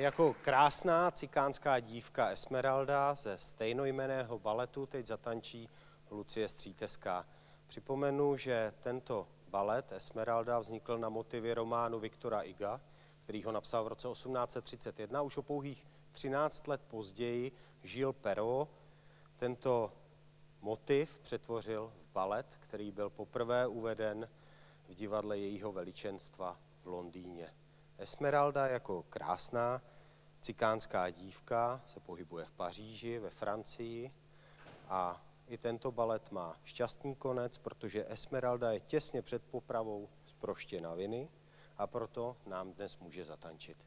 Jako krásná cikánská dívka Esmeralda ze stejnojmeného baletu teď zatančí Lucie Stříteská. Připomenu, že tento balet Esmeralda vznikl na motivy románu Viktora Iga, který ho napsal v roce 1831. Už o pouhých 13 let později žil Perrault tento motiv přetvořil v balet, který byl poprvé uveden v divadle jejího veličenstva v Londýně. Esmeralda jako krásná cikánská dívka se pohybuje v Paříži, ve Francii a i tento balet má šťastný konec, protože Esmeralda je těsně před popravou zproštěna viny a proto nám dnes může zatančit.